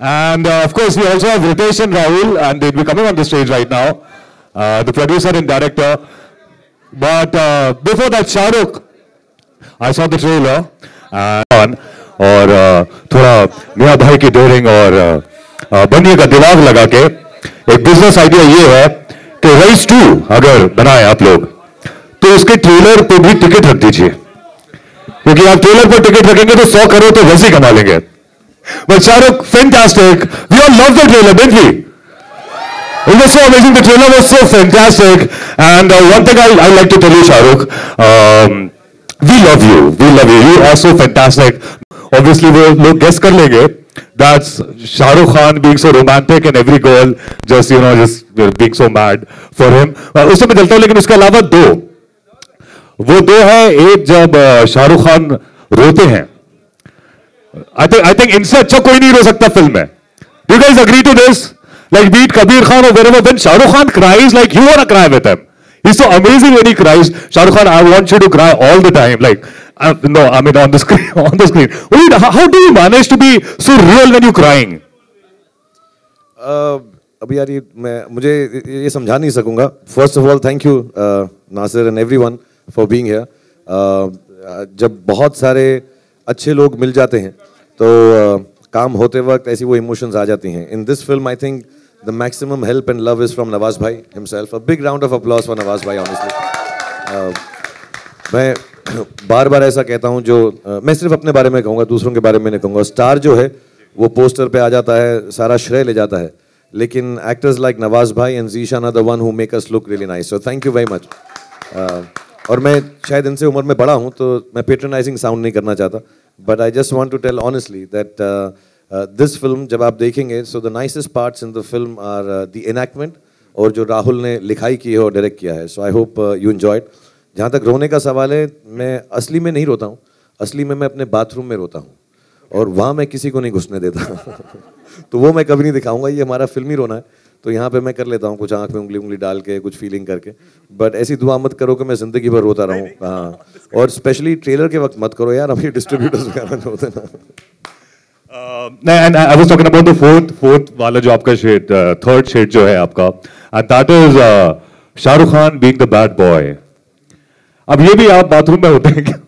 And uh, of course, we also have Ritesh and Rahul, and they'll be coming on the stage right now. Uh, the producer and director. But uh, before that, Shahrukh, I saw the trailer. And और uh, थोड़ा मियाँ भाई की dairying और uh, uh, बनिए का दिमाग लगा के एक बिज़नेस आइडिया ये है कि रेस टू अगर बनाए आप लोग तो उसके ट्रेलर पे भी टिकट रख दीजिए क्योंकि आप ट्रेलर पर टिकट रखेंगे तो सौ करोड़ तो वैसे ही कमा लेंगे but Shahrukh fantastic we all love the trailer didn't we It was so amazing. The trailer was so fantastic. And uh, one thing I, I like to tell you, Shahrukh, um, we love you. We love you. You are so fantastic. Obviously, वो लोग guess कर लेंगे. That's Shahrukh Khan being so romantic and every girl just, you know, just being so mad for him. Uh, उससे मैं चलता हूँ लेकिन उसके अलावा दो वो दो है एक जब uh, शाहरुख खान रोते हैं आई थिंक आई थिंक इनसे अच्छा कोई नहीं रो सकता फ़िल्म में। You guys agree to this like beat Kabir Khan और wherever then Shahrukh Khan cries like you are a cry with him he so amazing when cries Shahrukh Khan I want you to cry all the time like no I mean on the screen on the screen how do you manage to be so real when you crying अभी यार ये मैं मुझे ये समझा नहीं सकूँगा। First of all thank you Nasir and everyone for being जब बहुत सारे uh, अच्छे लोग मिल जाते हैं। तो uh, काम होते वक्त ऐसी वो इमोशंस आ जाती हैं। In this film I think the maximum help and love is from Nawaz bhai himself a big round of applause for Nawaz bhai honestly मैं बार बार ऐसा कहता हूँ जो अ, मैं सिर्फ़ अपने बारे में कहूँगा दूसरों के बारे में नहीं कहूँगा। स्टार जो है वो पोस्टर पे आ जाता है सारा श्रेय ले जाता है। लेकिन actors like Nawaz bhai and Zeeshan are the one who make us look really nice so thank you very much और मैं शायद इनसे उम्र में बड़ा हूँ तो मैं पेट्रनाइजिंग साउंड नहीं करना चाहता। But I just want to tell honestly that this film जब आप देखेंगे so the nicest parts in the film are the enactment और जो राहुल ने लिखाई की है और डायरेक्ट किया है. So I hope you enjoyed जहाँ तक रोने का सवाल है, मैं असली में नहीं रोता हूँ. असली में मैं अपने बाथरूम में रोता हूँ. और वहाँ मैं किसी को नहीं घुसने देता. तो वो मैं कभी नहीं दिखाऊँगा, ये हमारा फिल्मी रोना है. तो यहाँ पे मैं कर लेता हूँ कुछ आँख में उंगली उंगली डाल के, कुछ फीलिंग करके। बट ऐसी दुआ मत करो कि मैं ज़िंदगी भर रोता रहूँ। हाँ। और स्पेशली ट्रेलर के वक्त मत करो यार, अभी डिस्ट्रीब्यूटर्स वगैरह होते ना। फोर्थ फोर्थ वाला जो थर्ड है आपका। Shahrukh Khan being the bad boy अब ये भी आप बाथरूम में होते हैं क्या?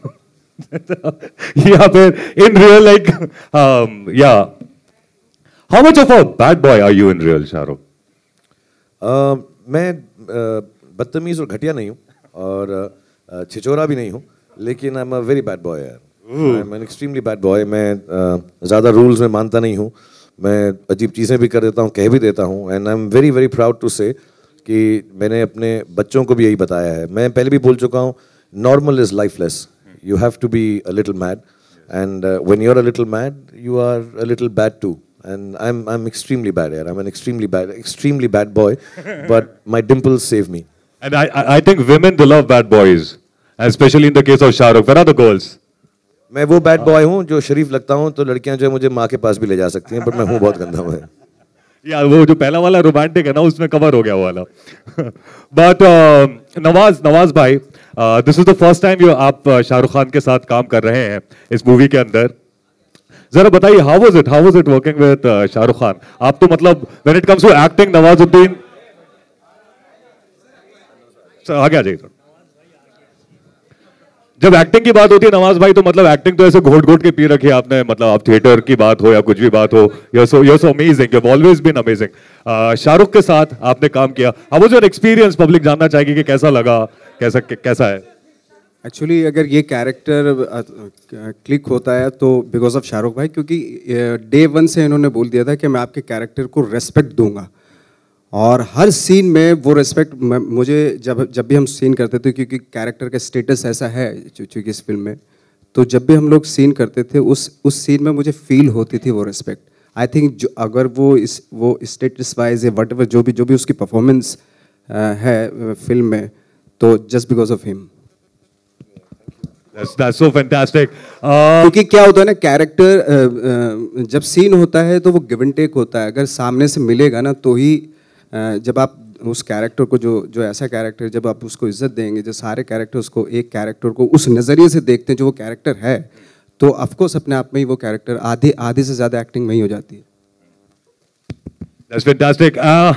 या फिर इन रियल लाइक या how much of a bad boy are you in real Shahrukh मैं बदतमीज और घटिया नहीं हूँ और छिचोरा भी नहीं हूँ लेकिन I am a very bad boy I am an extremely bad boy मैं ज़्यादा रूल्स में मानता नहीं हूँ। मैं अजीब चीज़ें भी कर देता हूँ कह भी देता हूँ and I am very very proud to say कि मैंने अपने बच्चों को भी यही बताया है। मैं पहले भी बोल चुका हूँ normal is lifeless you have to be a little mad and when you are a little mad you are a little bad too. And i'm i'm extremely bad here i'm an extremely bad extremely bad boy but my dimples save me And I, I, I think women they love bad boys, especially in the case of Shahrukh. Where are the girls? मैं वो bad boy हूँ जो शरीफ लगता हूँ तो लड़कियाँ जो है मुझे माँ के पास भी ले जा सकती हैं पर मैं हूँ बहुत गंदा मैं यार वो जो पहला वाला रोमांटिक है ना उसमें कवर हो गया वो वाला but Nawaz Nawaz bhai this is the first time you आप uh, शाहरुख खान के साथ काम कर रहे हैं इस मूवी के अंदर जरा बताइए how was it how was it working with Shahrukh Khan आप तो मतलब when it comes to acting Nawazuddin आगे आ जाइए। जब एक्टिंग की बात होती है, नवाज़ भाई तो मतलब एक्टिंग तो ऐसे घोट घोट के पी रखी है आपने। मतलब आप थिएटर की बात हो या कुछ भी बात हो you so amazing you always been amazing Shahrukh के साथ आपने काम किया। अब योर एक्सपीरियंस पब्लिक जानना चाहेगी कि कैसा लगा, कैसा कैसा है? एक्चुअली अगर ये कैरेक्टर क्लिक होता है तो बिकॉज़ ऑफ़ शाहरुख भाई, क्योंकि डे वन से इन्होंने बोल दिया था कि मैं आपके कैरेक्टर को रेस्पेक्ट दूँगा। और हर सीन में वो रेस्पेक्ट मुझे जब जब भी हम सीन करते थे, क्योंकि कैरेक्टर का स्टेटस ऐसा है चूँकि इस फ़िल्म में तो जब भी हम लोग सीन करते थे, उस उस सीन में मुझे फील होती थी वो रेस्पेक्ट आई थिंक जो, अगर वो इस, वो स्टेटस वाइज या वट जो भी जो भी उसकी परफॉर्मेंस है फ़िल्म में तो just because of him That's, that's so fantastic. Uh, क्योंकि क्या होता है ना कैरेक्टर जब सीन होता है तो वो गिव एंड टेक होता है अगर सामने से मिलेगा ना तो ही अ, जब आप उस कैरेक्टर को जो जो ऐसा कैरेक्टर जब आप उसको इज़्ज़त देंगे जो सारे कैरेक्टर्स को एक कैरेक्टर को उस नज़रिए से देखते हैं जो वो कैरेक्टर है तो ऑफकोर्स अपने आप में ही वो कैरेक्टर आधे आधे से ज़्यादा एक्टिंग वही हो जाती है That's fantastic. Uh,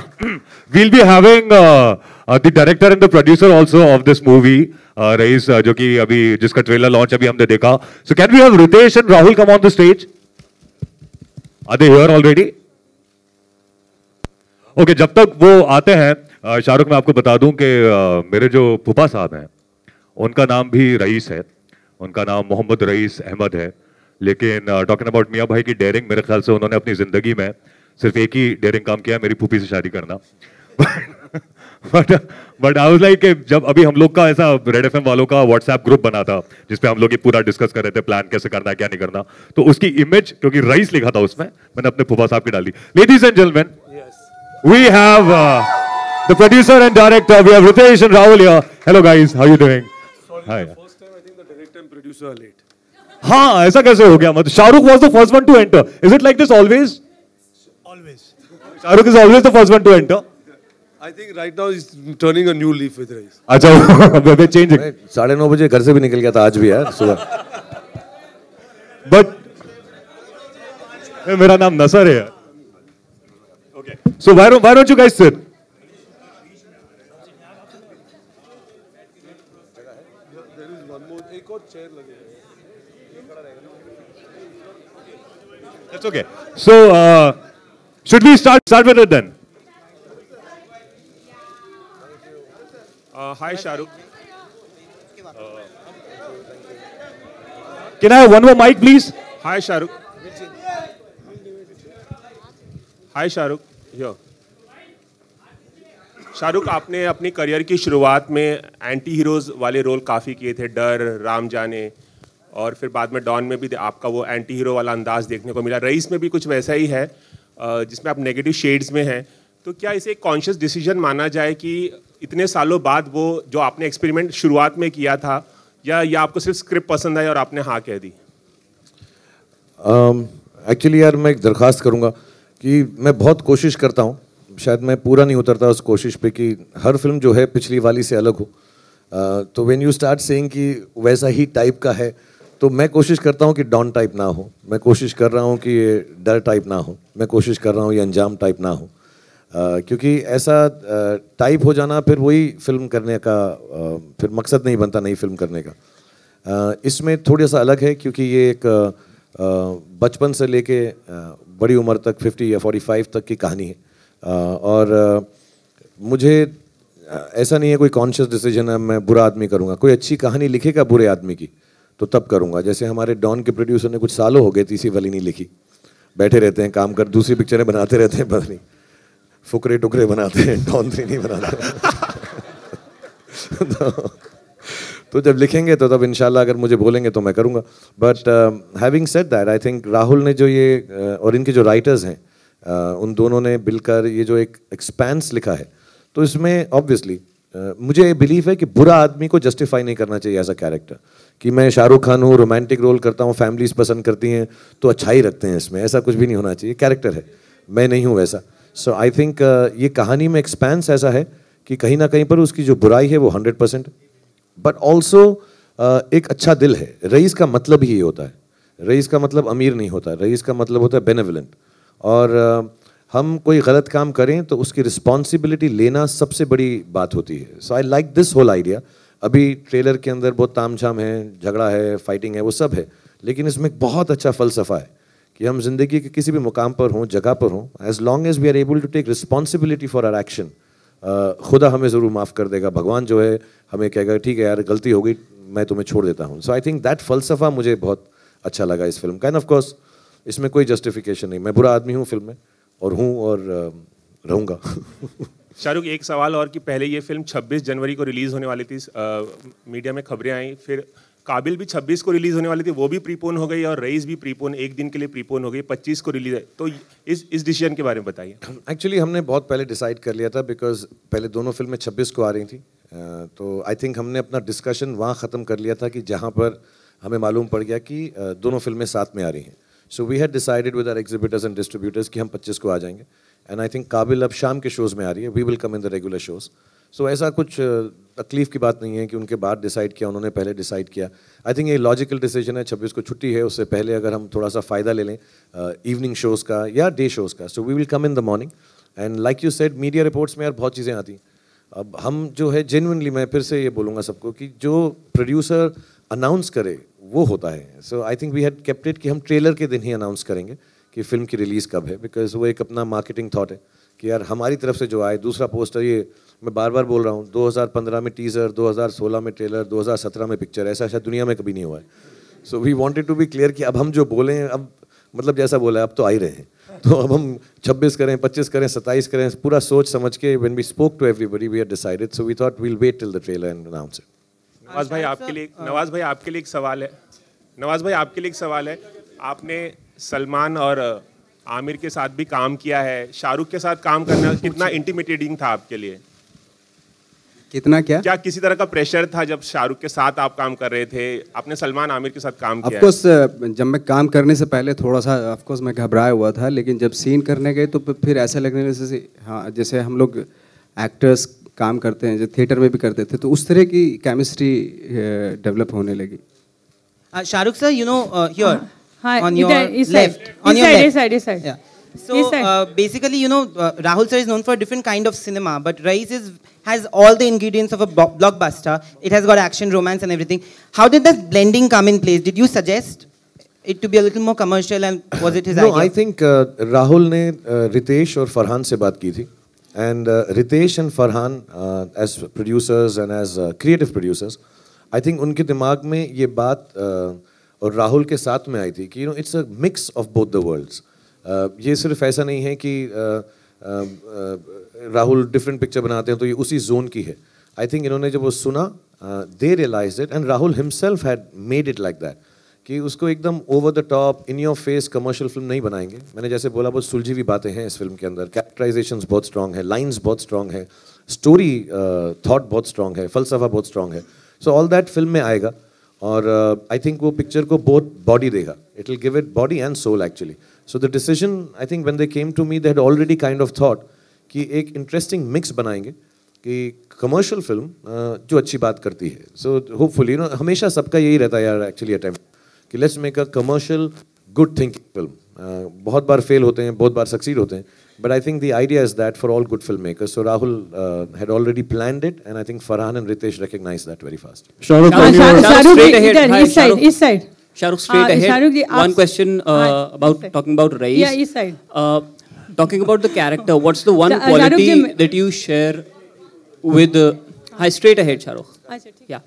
we'll be having uh, uh, the director and the producer also of this movie, uh, Rais, uh, जो कि अभी जिसका ट्रेलर लॉन्च अभी हमने देखा. So can we have Ritesh and Rahul come on the stage? Are they here already? Okay okay, जब तक वो आते हैं uh, शाहरुख मैं आपको बता दूँ कि uh, मेरे जो फूफा साहब हैं उनका नाम भी रईस है उनका नाम मोहम्मद रईस अहमद है लेकिन टॉकिंग अबाउट मियाँ भाई की डेयरिंग मेरे ख्याल से उन्होंने अपनी ज़िंदगी में सिर्फ़ एक ही डेयरिंग काम किया मेरी पुपी से शादी करना। But but I was like जब अभी हम लोग का ऐसा रेड एफएम वालों का व्हाट्सएप ग्रुप बना था जिसपे हम लोग ये पूरा डिस्कस कर रहे थे प्लान कैसे करना है क्या नहीं करना। तो उसकी इमेज क्योंकि राइस लिखा था उसमें मैंने अपने फुफा साहब की डाली। Ladies and gentleman we have the producer and director we have Ritesh and Rahul here hello guys how you doing sorry ऐसा कैसे हो गया? मतलब Shahrukh was the first one to enter is it like this always Shahrukh is always the first one to enter I think right now he's turning a new leaf with Rais. अच्छा वे changing साढ़े नौ बजे घर से भी निकल गया था आज भी यार सुबह but मेरा नाम नसर है okay so why don't why don't you guys sit There is one more. एक और chair लगे हैं. That's okay. So, uh, should we start start with it then? Uh, hi, Shahrukh. Can I have one more mic, please? Hi, Shahrukh. Hi, Shahrukh. Here. Shahrukh आपने अपनी career की शुरुआत में anti heroes वाले रोल काफ़ी किए थे डर राम जाने और फिर बाद में डॉन में भी आपका वो एंटी हीरो वाला अंदाज देखने को मिला रईस में भी कुछ वैसा ही है अ, जिसमें आप नेगेटिव शेड्स में हैं तो क्या इसे एक कॉन्शियस डिसीज़न माना जाए कि इतने सालों बाद वो जो आपने एक्सपेरिमेंट शुरुआत में किया था या या आपको सिर्फ़ स्क्रिप्ट पसंद आई और आपने हाँ कह दी? एक्चुअली um, यार मैं एक दरख्वास्त करूँगा कि मैं बहुत कोशिश करता हूँ शायद मैं पूरा नहीं उतरता उस कोशिश पे कि हर फ़िल्म जो है पिछली वाली से अलग हो। अ, तो व्हेन यू स्टार्ट सेइंग कि वैसा ही टाइप का है तो मैं कोशिश करता हूँ कि डॉन टाइप ना हो। मैं कोशिश कर रहा हूँ कि ये डर टाइप ना हो। मैं कोशिश कर रहा हूँ ये अंजाम टाइप ना हो। क्योंकि ऐसा टाइप हो जाना फिर वही फ़िल्म करने का फिर मकसद नहीं बनता नई फ़िल्म करने का। इसमें थोड़ा सा अलग है क्योंकि ये एक बचपन से लेके बड़ी उम्र तक 50 या 45 तक की कहानी है। और मुझे ऐसा नहीं है कोई कॉन्शियस डिसीज़न है, मैं बुरा आदमी करूँगा। कोई अच्छी कहानी लिखेगा बुरे आदमी की। तो तब करूँगा। जैसे हमारे डॉन के प्रोड्यूसर ने कुछ सालों हो गए तीसरी वाली नहीं लिखी। बैठे रहते हैं काम कर दूसरी पिक्चरें बनाते रहते हैं पता नहीं। फुकरे टुकरे बनाते हैं डॉन थ्री नहीं बनाते। तो, जब लिखेंगे तो तब इंशाल्लाह अगर मुझे बोलेंगे तो मैं करूँगा। But having set that I think Rahul ने जो ये uh, और इनके जो राइटर्स हैं uh, उन दोनों ने मिलकर ये जो एक एक्सपेंस लिखा है तो इसमें ऑब्वियसली uh, मुझे बिलीव है कि बुरा आदमी को जस्टिफाई नहीं करना चाहिए एज अ कैरेक्टर कि मैं शाहरुख खान हूँ रोमांटिक रोल करता हूँ फैमिलीज़ पसंद करती हैं तो अच्छाई रखते हैं इसमें। ऐसा कुछ भी नहीं होना चाहिए। कैरेक्टर है। मैं नहीं हूँ वैसा। सो आई थिंक ये कहानी में एक्सपेंस ऐसा है कि कहीं ना कहीं पर उसकी जो बुराई है वो हंड्रेड परसेंट बट ऑल्सो एक अच्छा दिल है। रईस का मतलब ही होता है। रईस का मतलब अमीर नहीं होता। रईस का मतलब होता है बेनेवलेंट और uh, हम कोई गलत काम करें तो उसकी रिस्पॉन्सिबिलिटी लेना सबसे बड़ी बात होती है। So I like this whole idea अभी ट्रेलर के अंदर बहुत ताम तामझाम है, झगड़ा है फाइटिंग है, वो सब है। लेकिन इसमें एक बहुत अच्छा फलसफा है कि हम ज़िंदगी के किसी भी मुकाम पर हों, जगह पर हों as long as we are able to take responsibility for our action खुदा हमें ज़रूर माफ़ कर देगा। भगवान जो है हमें कहेगा, ठीक है यार, गलती हो गई, मैं तुम्हें छोड़ देता हूँ। सो आई थिंक दैट फलसफा मुझे बहुत अच्छा लगा इस फ़िल्म का एंड ऑफकोर्स इसमें कोई जस्टिफिकेशन नहीं। मैं बुरा आदमी हूँ फ़िल्म में, और हूँ, और रहूँगा। शाहरुख एक सवाल और कि पहले ये फ़िल्म 26 जनवरी को रिलीज़ होने वाली थी अ, मीडिया में खबरें आई फिर काबिल भी 26 को रिलीज़ होने वाली थी वो भी प्रीपोन हो गई और रईस भी प्रीपोन एक दिन के लिए प्रीपोन हो गई 25 को रिलीज़ है तो इस इस डिसीज़न के बारे में बताइए। एक्चुअली हमने बहुत पहले डिसाइड कर लिया था बिकॉज़ पहले दोनों फ़िल्में 26 को आ रही थी तो आई थिंक हमने अपना डिस्कशन वहाँ ख़त्म कर लिया था कि जहाँ पर हमें मालूम पड़ गया कि दोनों फ़िल्में साथ में आ रही हैं। So we had decided with our exhibitors and distributors कि हम 25 को आ जाएँगे। एंड आई थिंक काबिल अब शाम के शोज़ में आ रही है. We will come in the regular shows so ऐसा कुछ तकलीफ़ की बात नहीं है कि उनके बाद डिसाइड किया, उन्होंने पहले डिसाइड किया. आई थिंक ये लॉजिकल डिसीज़न है. 26 को छुट्टी है, उससे पहले अगर हम थोड़ा सा फ़ायदा ले लें इवनिंग शोज़ का या डे शोज़ का. So we will come in the morning and like you said media reports में यार बहुत चीज़ें आती अब हम जो है जेनुइनली मैं फिर से ये बोलूँगा सबको कि जो प्रोड्यूसर अनाउंस करे, वो होता है. So I think we had kept it कि हम ट्रेलर के दिन ही अनाउंस करेंगे. कि फ़िल्म की रिलीज़ कब है? बिकॉज़ वो एक अपना मार्केटिंग थाट है कि यार हमारी तरफ़ से जो आए दूसरा पोस्टर ये मैं बार बार बोल रहा हूँ 2015 में टीज़र 2016 में ट्रेलर 2017 में पिक्चर ऐसा शायद दुनिया में कभी नहीं हुआ है। So we wanted to be clear कि अब हम जो बोलें अब मतलब जैसा बोला है अब तो आ ही रहे हैं। तो अब हम 26 करें 25 करें 27 करें पूरा सोच समझ के when we spoke to everybody we are decided so we thought we'll wait till the trailer and announce it Nawaz भाई आपके लिए नवाज़ भाई आपके लिए एक सवाल है। नवाज़ भाई आपके लिए एक सवाल है। आपने सलमान और आमिर के साथ भी काम किया है। शाहरुख के साथ काम करना कितना इंटिमिटेटिंग था आपके लिए? कितना क्या? क्या किसी तरह का प्रेशर था जब शाहरुख के साथ आप काम कर रहे थे? आपने सलमान आमिर के साथ काम किया है। ऑफकोर्स जब मैं काम करने से पहले थोड़ा सा ऑफकोर्स मैं घबराया हुआ था लेकिन जब सीन करने गए तो फिर- ऐसा लगने लगा जैसे हाँ जैसे हम लोग एक्टर्स काम करते हैं जो थिएटर में भी करते थे तो उस तरह की केमिस्ट्री डेवलप होने लगी। Shahrukh sir you know here Hi, on your side. left, on your side, left. इस side, इस side. Yeah. So uh, basically, you know, uh, Rahul sir is known for a different kind of cinema, but Rais is has all the ingredients of a blockbuster. It has got action, romance, and everything. How did that blending come in place? Did you suggest it to be a little more commercial, and was it his no, idea? No, I think uh, Rahul ने uh, Ritesh और फरहान से बात की थी and Ritesh and Farhan as producers and as creative producers I think उनके दिमाग में ये बात uh, और राहुल के साथ में आई थी कि you know it's a mix of both the worlds ये सिर्फ़ ऐसा नहीं है कि uh, uh, uh, Rahul different picture बनाते हैं तो ये उसी जोन की है. आई थिंक इन्होंने जब वो सुना they realize it and Rahul himself had made it like that कि उसको एकदम over the top in your face commercial film नहीं बनाएँगे. मैंने जैसे बोला बहुत सुलझी हुई बातें हैं इस फ़िल्म के अंदर. कैरेक्टराइजेशन बहुत स्ट्रांग है लाइन्स बहुत स्ट्रांग है स्टोरी थॉट बहुत स्ट्रांग है फलसफा बहुत स्ट्रांग है. सो ऑल दैट फ़िल्म में आएगा. और आई थिंक वो पिक्चर को बहुत बॉडी देगा। It will give it body and soul actually so the decision I think when they came to me they had already kind of thought कि एक interesting mix बनाएँगे कि कमर्शियल फ़िल्म जो अच्छी बात करती है। सो होपफुली नो हमेशा सबका यही रहता है यार एक्चुअली अटेम्प्ट कि let's make a commercial good thinking film बहुत बार फेल होते हैं, बहुत बार सक्सीड होते हैं। But I think the idea is that for all good filmmakers. So Rahul uh, had already planned it, and I think Farhan and Ritesh recognized that very fast. Shahrukh, straight ahead. Then, east side, east side. Shahrukh, straight ahead. One question uh, about talking about race. Yeah, east side. Uh, talking about the character, what's the one quality that you share with? Uh, hi, straight ahead, Shahrukh. Yeah.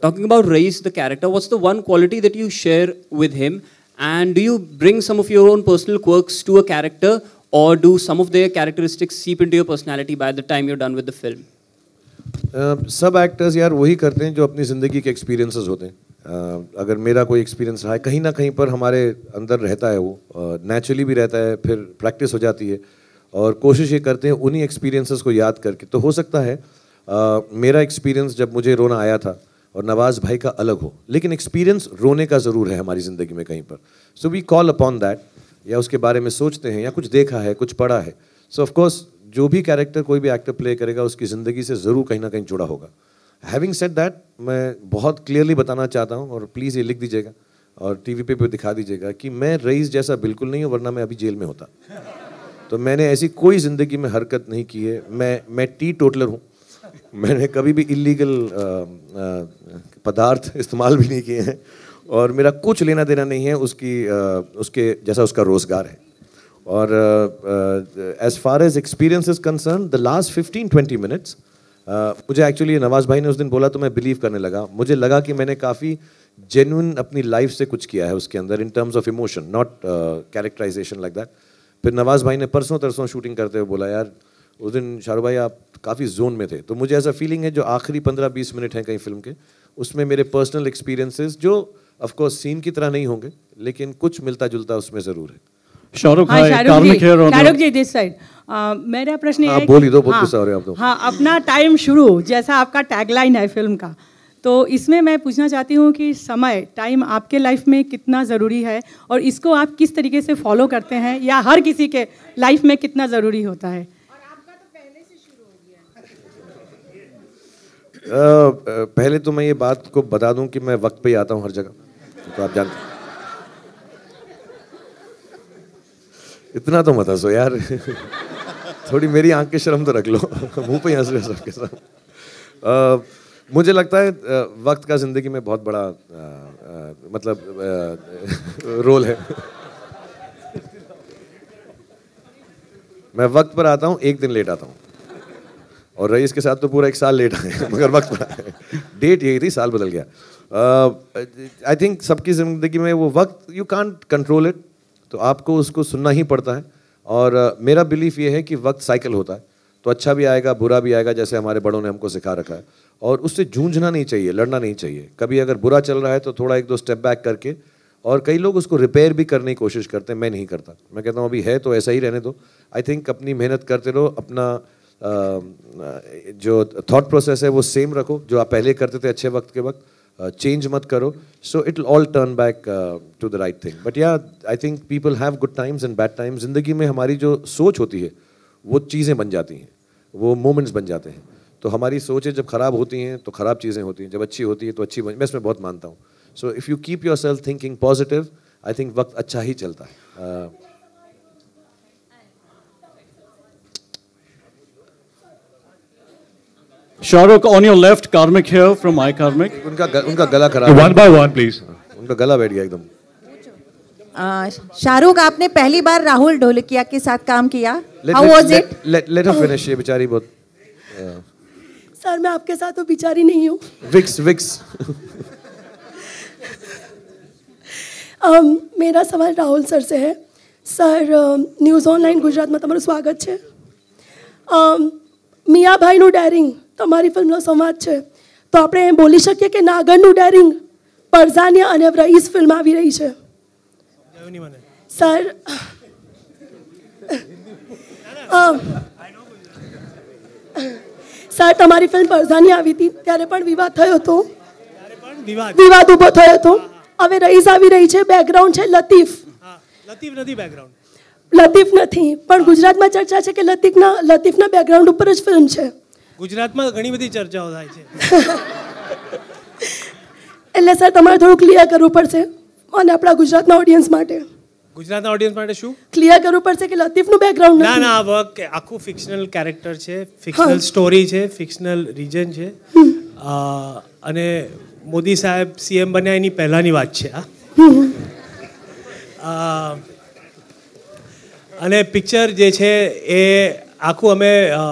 Talking about Raiz, the character, what's the one quality that you share with him? And do you bring some of your own personal quirks to a character or do some of their characteristics seep into your personality by the time you're done with the film? Uh, सब actors यार वही करते हैं जो अपनी ज़िंदगी के experiences होते हैं। Uh, अगर मेरा कोई एक्सपीरियंस रहा है कहीं ना कहीं पर हमारे अंदर रहता है वो। नेचुरली भी रहता है फिर प्रैक्टिस हो जाती है। और कोशिश ये करते हैं उन्हीं एक्सपीरियंसेस को याद करके। तो हो सकता है uh, मेरा एक्सपीरियंस जब मुझे रोना आया था और नवाज़ भाई का अलग हो। लेकिन एक्सपीरियंस रोने का ज़रूर है हमारी ज़िंदगी में कहीं पर। So we call upon that या उसके बारे में सोचते हैं या कुछ देखा है, कुछ पढ़ा है सो so ऑफकोर्स जो भी कैरेक्टर कोई भी एक्टर प्ले करेगा, उसकी ज़िंदगी से ज़रूर कहीं ना कहीं जुड़ा होगा। हैविंग सेट दैट मैं बहुत क्लियरली बताना चाहता हूँ और प्लीज़ ये लिख दीजिएगा और टीवी पे भी दिखा दीजिएगा कि मैं रईस जैसा बिल्कुल नहीं हूँ, वरना मैं अभी जेल में होता। तो मैंने ऐसी कोई ज़िंदगी में हरकत नहीं की है। मैं मैं टी टोटलर हूँ। मैंने कभी भी इलीगल पदार्थ इस्तेमाल भी नहीं किए हैं। और मेरा कुछ लेना देना नहीं है, उसकी उसके जैसा उसका रोज़गार है। और as far as experience is concern the last fifteen twenty minutes मुझे एक्चुअली नवाज़ भाई ने उस दिन बोला तो मैं बिलीव करने लगा। मुझे लगा कि मैंने काफ़ी जेन्युइन अपनी लाइफ से कुछ किया है उसके अंदर in terms of emotion not characterization like that फिर नवाज़ भाई ने परसों तरसों शूटिंग करते हुए बोला, यार, उस दिन शाहरुख भाई आप काफ़ी जोन में थे। तो मुझे ऐसा फीलिंग है जो आखिरी पंद्रह, बीस मिनट हैं कहीं फ़िल्म के, उसमें मेरे पर्सनल एक्सपीरियंसेस जो ऑफ़ कोर्स सीन की तरह नहीं होंगे लेकिन कुछ मिलता जुलता उसमें ज़रूर है। शाहरुख हाँ शाहरुख जी शाहरुख दिस साइड मेरा प्रश्न हाँ, है बोल ही दो, बहुत हाँ, गुस्सा हो रहे हैं आप तो। हाँ अपना टाइम शुरू जैसा आपका टैगलाइन है फ़िल्म का। तो इसमें मैं पूछना चाहती हूँ कि समय टाइम आपके लाइफ में कितना ज़रूरी है और इसको आप किस तरीके से फॉलो करते हैं या हर किसी के लाइफ में कितना ज़रूरी होता है? अ, अ, पहले तो मैं ये बात को बता दूँ कि मैं वक्त पे ही आता हूँ हर जगह। तो आप जानते इतना तो मत हंसो यार। थोड़ी मेरी आँख की शर्म तो रख लो। मुँह पे हंस रहे सबके साथ। मुझे लगता है वक्त का ज़िंदगी में बहुत बड़ा अ, अ, मतलब अ, रोल है। मैं वक्त पर आता हूँ एक दिन लेट आता हूँ। और रईस के साथ तो पूरा एक साल लेट आए मगर वक्त पर डेट यही थी साल बदल गया। आई थिंक सबकी ज़िंदगी में वो वक्त यू कांट कंट्रोल इट तो आपको उसको सुनना ही पड़ता है। और uh, मेरा बिलीफ ये है कि वक्त साइकिल होता है। तो अच्छा भी आएगा बुरा भी आएगा जैसे हमारे बड़ों ने हमको सिखा रखा है। और उससे जूझना नहीं चाहिए लड़ना नहीं चाहिए। कभी अगर बुरा चल रहा है तो थोड़ा एक दो स्टेप बैक करके और कई लोग उसको रिपेयर भी करने की कोशिश करते हैं मैं नहीं करता। मैं कहता हूँ अभी है तो ऐसा ही रहने दो। आई थिंक अपनी मेहनत करते रहो अपना अ, जो थॉट प्रोसेस है वो सेम रखो जो आप पहले करते थे अच्छे वक्त के वक्त। चेंज मत करो so it all turn back to the right thing but yeah I think people have good times and bad times ज़िंदगी में हमारी जो सोच होती है वो चीज़ें बन जाती हैं वो मोमेंट्स बन जाते हैं तो हमारी सोचें जब खराब होती हैं तो खराब चीज़ें होती हैं जब अच्छी होती है तो अच्छी बन मैं इसमें बहुत मानता हूँ so if you keep yourself thinking positive I think वक्त अच्छा ही चलता है uh, Shahrukh, on your left, Karmik here from iKarmik. उनका ग- उनका गला खराब One by one, please. उनका गला बैठ गया एकदम आ, शाहरुख आपने पहली बार राहुल ढोलकिया के साथ काम किया Let- how let- was let- it let- let her finish ये बेचारी बहुत सर मैं आपके साथ तो बिचारी नहीं हूँ विक्स विक्स અમ, મેરા સવાલ રાહુલ સર से है સર ન્યૂઝ ઓનલાઈન ગુજરાતમાં તમારું સ્વાગત છે અમ, મિયાભાઈનું ડેરિંગ તમારી ફિલ્મનો સંવાદ છે. તો આપણે એમ બોલી શકીએ કે નાગરનું ડેરિંગ પરઝાનિયા અને રઈસ ફિલ્મ આવી રહી છે. સર સર, તમારી ફિલ્મ પરઝાની આવી હતી, ત્યારે પણ વિવાદ થયો હતો. વિવાદ ઊભો થયો હતો. હવે રઈસ આવી રહી છે બેકગ્રાઉન્ડ છે લતીફ. લતીફ નથી બેકગ્રાઉન્ડ લતીફ નથી પણ ગુજરાતમાં ચર્ચા છે કે લતીફના લતીફના બેકગ્રાઉન્ડ ઉપર જ ફિલ્મ છે. ગુજરાતમાં ઘણી બધી ચર્ચાઓ થાય છે એટલે સર તમારે થોડું ક્લિયર કરવું પડશે અને આપણા ગુજરાતના ઓડિયન્સ માટે ગુજરાતના ઓડિયન્સ માટે શું ક્લિયર કરવું પડશે કે લતીફનું બેકગ્રાઉન્ડ ના નથી ના આ વર્ક આખું ફિક્શનલ કેરેક્ટર છે ફિક્શનલ સ્ટોરી છે ફિક્શનલ રીજન છે અ, અને મોદી સાહેબ સીએમ બન્યા એની પહેલાંની વાત છે આ અ, અને પિક્ચર જે છે એ આખું અમે અ,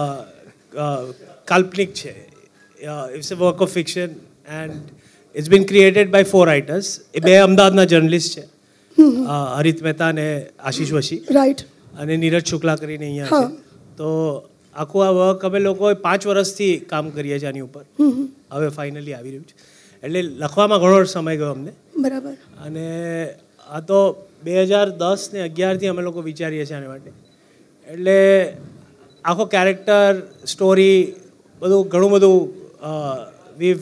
અ, કાલ્પનિક છે it's a work of fiction and it's been created by four writers એ બે અમદાવાદના જર્નલિસ્ટ છે અ, હરિત મહેતા અને આશીષ વશી રાઈટ અને નીરજ શુક્લા કરીને અહીંયા હા. છે તો આખું આ વર્ક અમે લોકોએ પાંચ વર્ષથી કામ કરીએ છીએ આની ઉપર હવે ફાઇનલી આવી રહ્યું છે એટલે લખવામાં ઘણો સમય ગયો અમને બરાબર અને આ તો બે હજાર દસ ને અગિયારથી અમે લોકો વિચારીએ છીએ આના માટે એટલે આખો કેરેક્ટર સ્ટોરી બધું ઘણું બધું we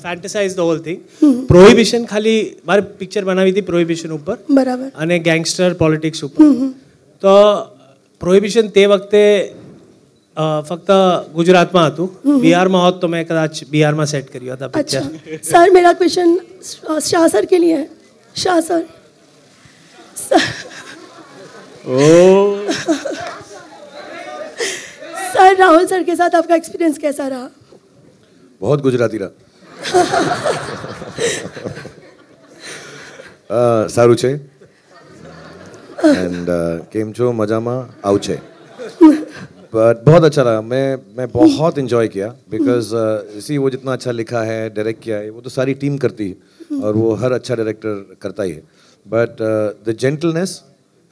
fantasize the whole thing prohibition ખાલી મારે પિક્ચર બનાવી હતી પ્રોહિબિશન ઉપર બરાબર અને ગેંગસ્ટર પોલિટિક્સ ઉપર તો પ્રોહિબિશન તે વખતે ફક્ત ગુજરાતમાં હતું બિહારમાં હોત તો મેં કદાચ બિહારમાં સેટ કર્યું હતા પિક્ચર સર મેરા ક્વેશ્ચન શાહ સર કે લીએ શાહ સર ઓ सर राहुल सर के साथ आपका एक्सपीरियंस कैसा रहा बहुत गुजराती रहा અ, સારું છે एंड કેમ છો મજામાં આવું છે बट बहुत अच्छा लगा मैं मैं बहुत इंजॉय किया बिकॉज सी वो जितना अच्छा लिखा है डायरेक्ट किया है वो तो सारी टीम करती है और वो हर अच्छा डायरेक्टर करता ही है but the gentleness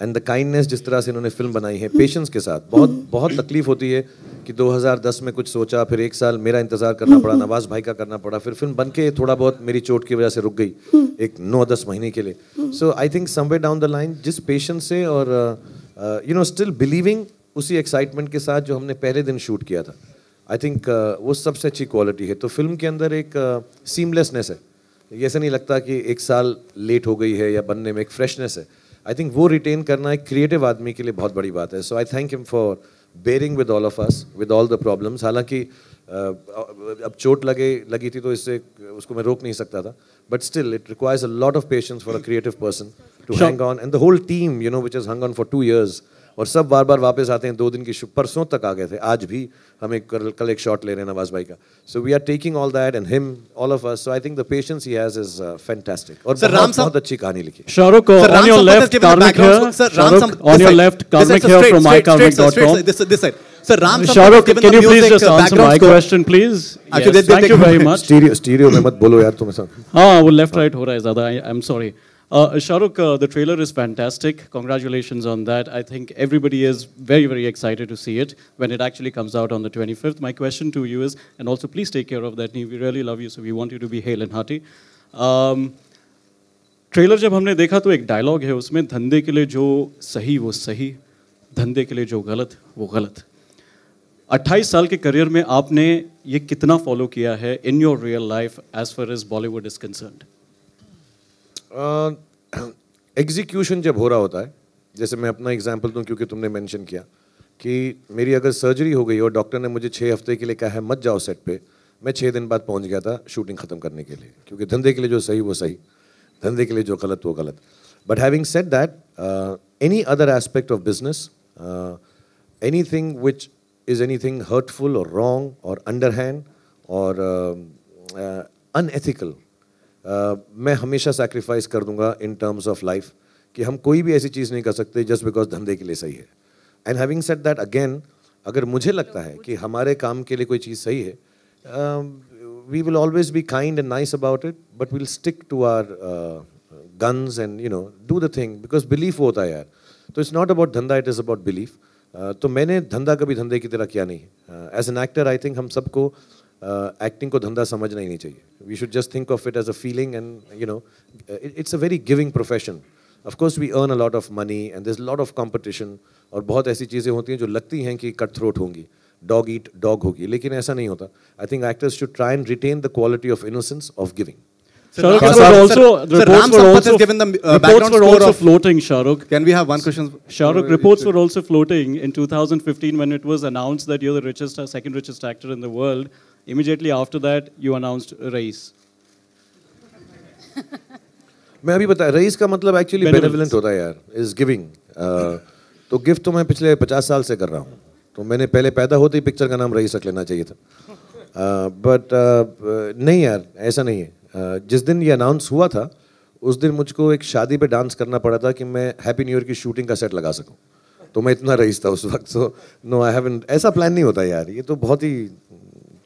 and the kindness जिस तरह से इन्होंने फ़िल्म बनाई है पेशेंस के साथ। बहुत बहुत तकलीफ़ होती है कि 2010 में कुछ सोचा फिर एक साल मेरा इंतज़ार करना पड़ा नवाज़ भाई का करना पड़ा फिर फ़िल्म बन के थोड़ा बहुत मेरी चोट की वजह से रुक गई एक नौ दस महीने के लिए। So I think somewhere down the line जिस पेशेंस से और यू नो स्टिल बिलीविंग उसी एक्साइटमेंट के साथ जो हमने पहले दिन शूट किया था। आई थिंक uh, वो सबसे अच्छी क्वालिटी है। तो फ़िल्म के अंदर एक सीमलेसनेस uh, है। ऐसा नहीं लगता कि एक साल लेट हो गई है या बनने में एक फ्रेशनेस है। आई थिंक वो रिटेन करना एक क्रिएटिव आदमी के लिए बहुत बड़ी बात है. So I thank him for bearing with all of us with all the problems हालाँकि अब चोट लगे लगी थी तो इससे उसको मैं रोक नहीं सकता था. But still it requires a lot of patience for a creative person to. Hang on and the whole team you know which is hung on for two years और सब बार बार वापस आते हैं दो दिन की परसों तक आ गए थे। आज भी हम एक कल एक शॉट ले रहे हैं नवाज़ भाई का। So we are taking all that and him all of us so I think the patience he has is fantastic और सर राम बहुत अच्छी कहानी लिखी Shahrukh on your left Karmic here sir Ram on your left Karmic here from mycarmic.com this side sir Ram Shahrukh can you please just answer my question please thank you very much stereo में मत बोलो यार तुम sir हाँ वो left right हो रहा है ज़्यादा। I am sorry am sorry Shahrukh the trailer is fantastic congratulations on that I think everybody is very very excited to see it when it actually comes out on the 25th my question to you is and also please take care of that knee we really love you so we want you to be hale and hearty trailer जब हमने देखा तो एक dialogue है उसमें धंधे के लिए जो सही वो सही धंधे के लिए जो गलत वो गलत 28 साल के करियर में आपने ये कितना फॉलो किया है in your real life as far as Bollywood is concerned execution जब हो रहा होता है, जैसे मैं अपना एग्ज़ाम्पल दूँ क्योंकि तुमने मैंशन किया, कि मेरी अगर सर्जरी हो गई और डॉक्टर ने मुझे छः हफ़्ते के लिए कहा है, मत जाओ सेट पे। मैं छः दिन बाद पहुँच गया था शूटिंग ख़त्म करने के लिए, क्योंकि धंधे के लिए जो सही वो सही, धंधे के लिए जो गलत वो गलत। But having set that any other aspect of business any thing which is any thing hurtful और रॉन्ग और अंडर हैंड और अनएथिकल मैं हमेशा सेक्रीफाइस कर दूँगा इन टर्म्स ऑफ़ लाइफ कि हम कोई भी ऐसी चीज़ नहीं कर सकते जस्ट बिकॉज़ धंधे के लिए सही है। And having set that again अगर मुझे लगता है कि हमारे काम के लिए कोई चीज़ सही है we will always be kind and nice about it but will stick to our guns and you know do the thing because belief होता है यार। तो इट्स नॉट अबाउट धंधा इट इज़ अबाउट बिलीफ तो मैंने धंधा कभी धंधे की तरह किया नहीं। As an actor I think हम सबको एक्टिंग को धंधा समझना ही नहीं चाहिए we should just think of it as a feeling and you know it's a very giving profession of course we earn a lot of money and this lot of competition और बहुत ऐसी चीज़ें होती हैं जो लगती हैं कि कट थ्रोट होंगी डॉग ईट डॉग होगी लेकिन ऐसा नहीं होता I think actors should try and retain the quality of innocence of giving Shahrukh, Sir, Ram- also, the reports were also, has given the, uh, reports were also of- floating, Shahrukh. Can we have one question? Shahrukh, reports were also floating in 2015 when it was announced that you're the richest, uh, second richest actor in the world. Immediately after that, you announced Rais. मैं अभी बता rice का मतलब actually. Benevolent होता है यार is giving तो gift तो मैं पिछले पचास साल से कर रहा हूँ। तो मैंने पहले पैदा होते ही पिक्चर का नाम रईस रख लेना चाहिए था। बट uh, नहीं यार ऐसा नहीं है। Uh, जिस दिन ये अनाउंस हुआ था उस दिन मुझको एक शादी पे डांस करना पड़ा था कि मैं हैप्पी न्यू ईयर की शूटिंग का सेट लगा सकूँ। तो मैं इतना रईस था उस वक्त सो नो आई हैवन ऐसा प्लान नहीं होता यार। ये तो बहुत ही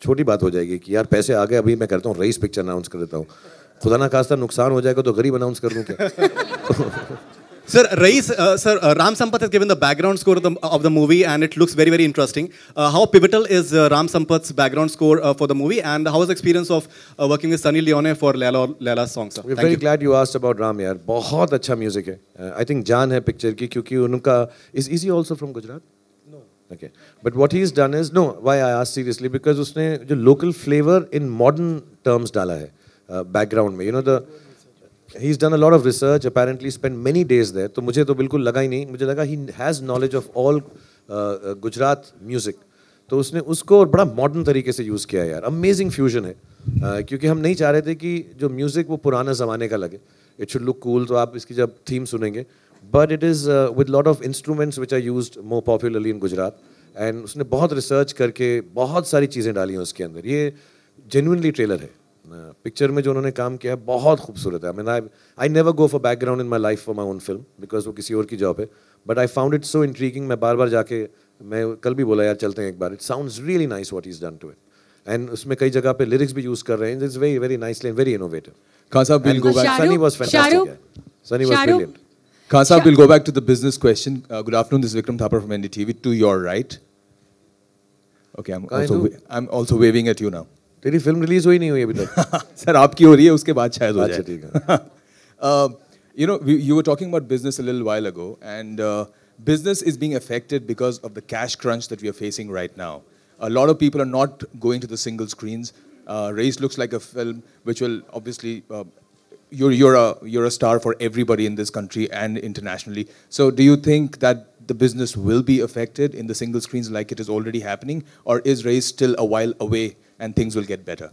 छोटी बात हो जाएगी कि यार पैसे आ गए अभी मैं करता हूँ रईस पिक्चर अनाउंस कर देता हूँ खुदा ना खास्ता नुकसान हो जाएगा तो गरीब अनाउंस कर दूँ क्या Sir, Rais, uh, sir, uh, Ram Sampath has given the background score of the, of the movie and it looks very, very interesting. Uh, how pivotal is uh, Ram Sampath's background score uh, for the movie and how was the experience of uh, working with Sunny Leone for Laila, Laila's song, sir? We're Thank very you. glad you asked about Ram यार बहुत अच्छा music है I think जान है picture की क्योंकि उनका is is he also from Gujarat okay but what he is done is no why I ask seriously because उसने जो local flavour in modern terms डाला है बैकग्राउंड में you know the he is done a lot of research apparently spend many days there तो मुझे तो बिल्कुल लगा ही नहीं। मुझे लगा he has knowledge of all Gujarat music तो उसने उसको और बड़ा मॉडर्न तरीके से यूज़ किया यार। अमेजिंग फ्यूजन है। Uh, क्योंकि हम नहीं चाह रहे थे कि जो म्यूज़िक वो पुराना ज़माने का लगे। इट शुड लुक कूल तो आप इसकी जब थीम सुनेंगे. But it is with lot of instruments which are use more popularly in Gujarat and उसने बहुत रिसर्च करके बहुत सारी चीज़ें डाली हैं उसके अंदर. ये जेन्यनली ट्रेलर है. पिक्चर में जो उन्होंने काम किया है, बहुत खूबसूरत है. I I never go for background in my life for my own film because वो किसी और की जॉब है. But I found it so intriguing मैं बार बार जाके, मैं कल भी बोला, यार, चलते हैं एक बार. It sound really nice what is done to it and उसमें कई जगह पे लिरिक्स भी यूज़ कर रहे हैं. It's very very nicely and very innovative Khan Sahab, we'll go back. Sunny was fantastic. Shahrukh? yeah. Sunny was Shahrukh? brilliant. Khan Saab, we'll go back to the business question. Uh, good afternoon, this is Vikram Thapar from NDTV. To your right. Okay, I'm Kind also, of. wa- I'm also waving at you now. तेरी film release हुई नहीं हुई अभी तक sir आपकी हो रही है उसके बाद शायद हो अच्छा, जाए ठीक Uh, you know we, you were talking about business a little while ago and uh, business is being affected because of the cash crunch that we are facing right now a lot of people are not going to the single screens uh, race looks like a film which will obviously uh, you're, you're, a, you're a star for everybody in this country and internationally so do you think that the business will be affected in the single screens like it is already happening or is race still a while away and things will get better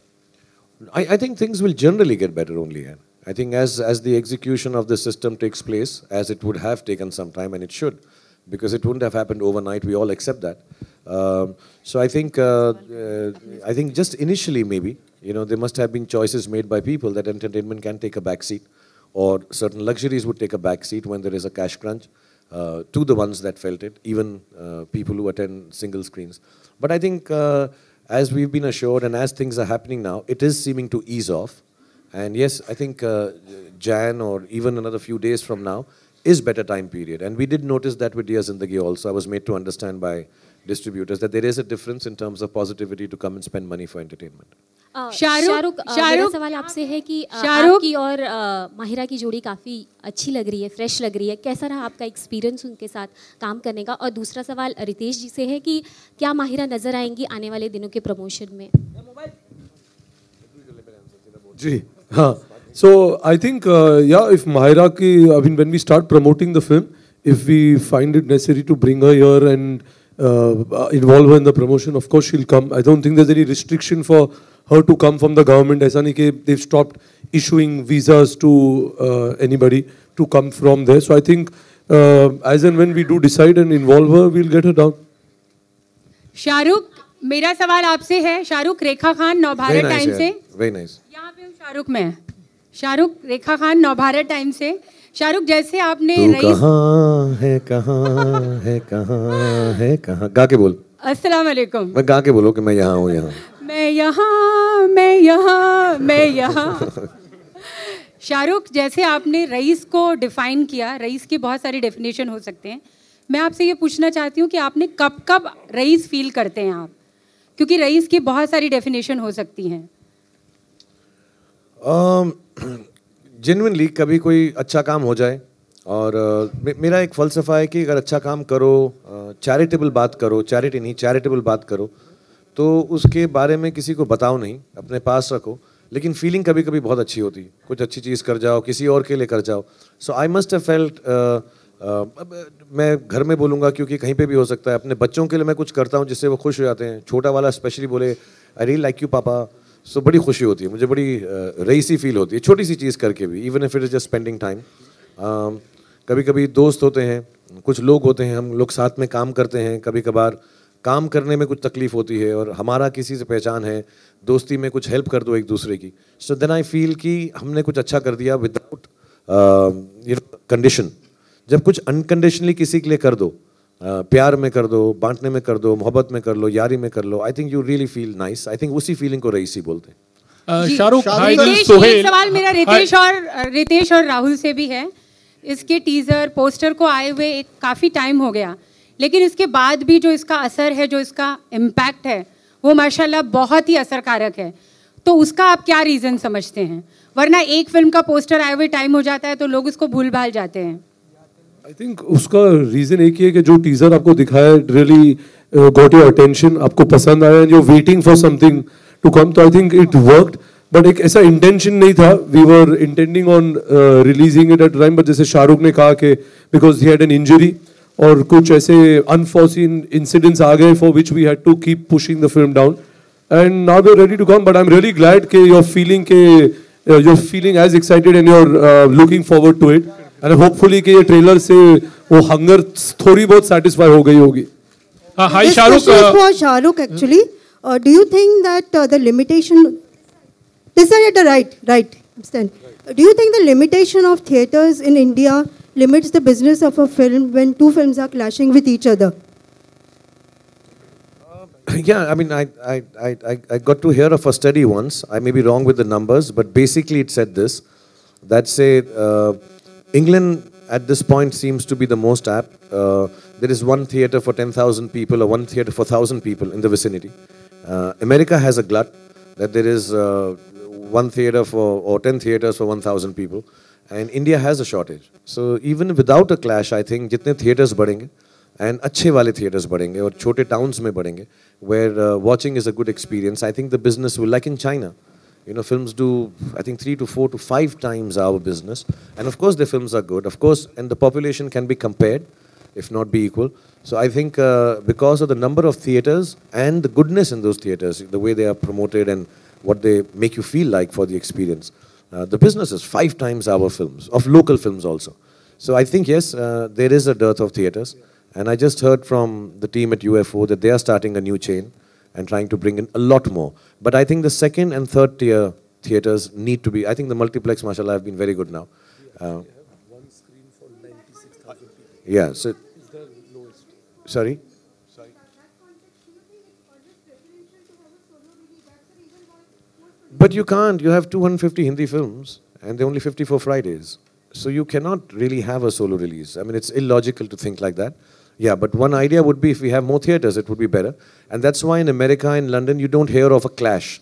I, I think things will generally get better only. I think as, as the execution of the system takes place, as it would have taken some time, and it should, because it wouldn't have happened overnight. We all accept that. Um, so I think, uh, uh, I think just initially maybe, you know, there must have been choices made by people that entertainment can take a back seat, or certain luxuries would take a back seat when there is a cash crunch. Uh, to the ones that felt it, even uh, people who attend single screens. But I think uh, as we've been assured and as things are happening now, it is seeming to ease off. And yes, I think uh, Jan or even another few days from now is better time period. And we did notice that with Dear Zindagi also. I was made to understand by distributors that there is a difference in terms of positivity to come and spend money for entertainment. अ, शाहरुख- शाहरुख अ, सवाल आपसे है कि अ, शाहरुख- आपकी और अ, माहिरा की जोड़ी काफ़ी अच्छी लग रही है फ्रेश लग रही है कैसा रहा आपका एक्सपीरियंस उनके साथ काम करने का और दूसरा सवाल रितेश जी से है कि क्या माहिरा नज़र आएँगी आने वाले दिनों के प्रमोशन में जी हाँ so I think uh, yeah if Mahira ki I mean when we start promoting the film if we find it necessary to bring her here and uh, involve her in the promotion of course she'll come I don't think there's any restriction for her to come from the government ऐसा नहीं कि they've stopped issuing visas to uh, anybody to come from there so I think uh, as and when we do decide and involve her we'll get her down Shahrukh मेरा सवाल आपसे है Shahrukh Rekha Khan Navbharat Very nice, time से yeah. very nice. Shahrukh में है। Shahrukh Rekha Khan Navbharat time से शाहरुख जैसे आपने कहाँ है कहाँ है कहाँ है कहाँ? गा के बोल। अस्सलाम वालेकुम मैं गा के बोलो कि मैं यहाँ हूँ यहाँ। मैं यहाँ मैं यहाँ मैं यहाँ। शाहरुख जैसे आपने रईस को डिफाइन किया रईस के बहुत सारे डेफिनेशन हो सकते हैं। मैं आपसे ये पूछना चाहती हूँ कि आपने कब कब रईस फील करते हैं आप? क्योंकि रईस की बहुत सारी डेफिनेशन हो सकती हैं। जेनुइनली कभी कोई अच्छा काम हो जाए और मे- मेरा एक फ़लसफ़ा है कि अगर अच्छा काम करो चैरिटेबल बात करो चैरिटी नहीं चैरिटेबल बात करो तो उसके बारे में किसी को बताओ नहीं, अपने पास रखो, लेकिन फीलिंग कभी कभी बहुत अच्छी होती है। कुछ अच्छी चीज़ कर जाओ, किसी और के लिए कर जाओ। So I must have felt मैं घर में बोलूँगा क्योंकि कहीं पे भी हो सकता है, अपने बच्चों के लिए मैं कुछ करता हूँ जिससे वो खुश हो जाते हैं। छोटा वाला स्पेशली बोले आई रियली लाइक यू पापा. सो बड़ी खुशी होती है। मुझे बड़ी रईसी फील होती है। छोटी सी चीज़ करके भी even if it is just spending time कभी कभी दोस्त होते हैं, कुछ लोग होते हैं, हम लोग साथ में काम करते हैं। कभी कभार काम करने में कुछ तकलीफ़ होती है और हमारा किसी से पहचान है, दोस्ती में कुछ हेल्प कर दो एक दूसरे की। सो देन आई फील कि हमने कुछ अच्छा कर दिया विदाउट यू नो कंडीशन जब कुछ अनकंडीशनली किसी के लिए कर दो प्यार में कर दो बांटने में कर दो मोहब्बत में कर लो यारी में कर लो। I think you really feel nice I think उसी फीलिंग को रईसी बोलते हैं। जी, शाहरुख ये सवाल मेरा रितेश और रितेश और राहुल से भी है। इसके टीजर पोस्टर को आए हुए एक काफ़ी टाइम हो गया। लेकिन इसके बाद भी जो इसका असर है जो इसका इम्पैक्ट है वो माशाल्लाह बहुत ही असरकारक है। तो उसका आप क्या रीज़न समझते हैं? वरना एक फ़िल्म का पोस्टर आए हुए टाइम हो जाता है तो लोग उसको भूल भाल जाते हैं। आई थिंक उसका रीजन एक ही है कि जो टीजर आपको दिखाया रियली गॉट योर अटेंशन आपको पसंद आया and you waiting for something to come तो I think it worked but एक ऐसा इंटेंशन नहीं था. We were intending on releasing it at time but जैसे शाहरुख ने कहा कि because he had an injury और कुछ ऐसे अनफॉर्सिन इंसिडेंट्स आ गए for which we had to keep pushing the film down and now we ready to come but I am really glad के योर फीलिंग के your feeling as excited and your looking forward to it and hopefully कि ये trailer से वो hunger थोड़ी बहुत satisfy हो गई होगी uh, Shahrukh actually. Uh, do you think that uh, the limitation, this side at the right, right, stand. Do you think the limitation of theatres in India limits the business of a film when two films are clashing with each other? yeah, I mean, I, I, I, I- I got to hear of a study once. I may be wrong with the numbers, but basically it said this that say uh, England at this point seems to be the most apt. Uh, there is one theater for 10,000 people or one theater for 1,000 people in the vicinity. Uh, America has a glut that there is uh, one theater for or 10 theaters for 1,000 people, and India has a shortage. So even without a clash, I think जितने theaters बढ़ेंगे and अच्छे वाले theaters बढ़ेंगे और छोटे towns में बढ़ेंगे where uh, watching is a good experience. I think the business will like in China. you know, films do, I think, three to four to five times our business. And of course, the films are good. Of course, and the population can be compared, if not be equal. So I think uh, because of the number of theaters and the goodness in those theaters, the way they are promoted and what they make you feel like for the experience, uh, the business is five times our films, of local films also. So I think, yes, uh, there is a dearth of theaters. And I just heard from the team at UFO that they are starting a new chain and trying to bring in a lot more. But I think the second and third tier theaters need to be, I think the multiplex, mashallah, have been very good now. Uh, yeah, so, sorry? But you can't. You have 250 Hindi films, and they're only 54 Fridays. So you cannot really have a solo release. I mean, it's illogical to think like that. Yeah, but one idea would be if we have more theaters, it would be better. And that's why in America, in London, you don't hear of a clash.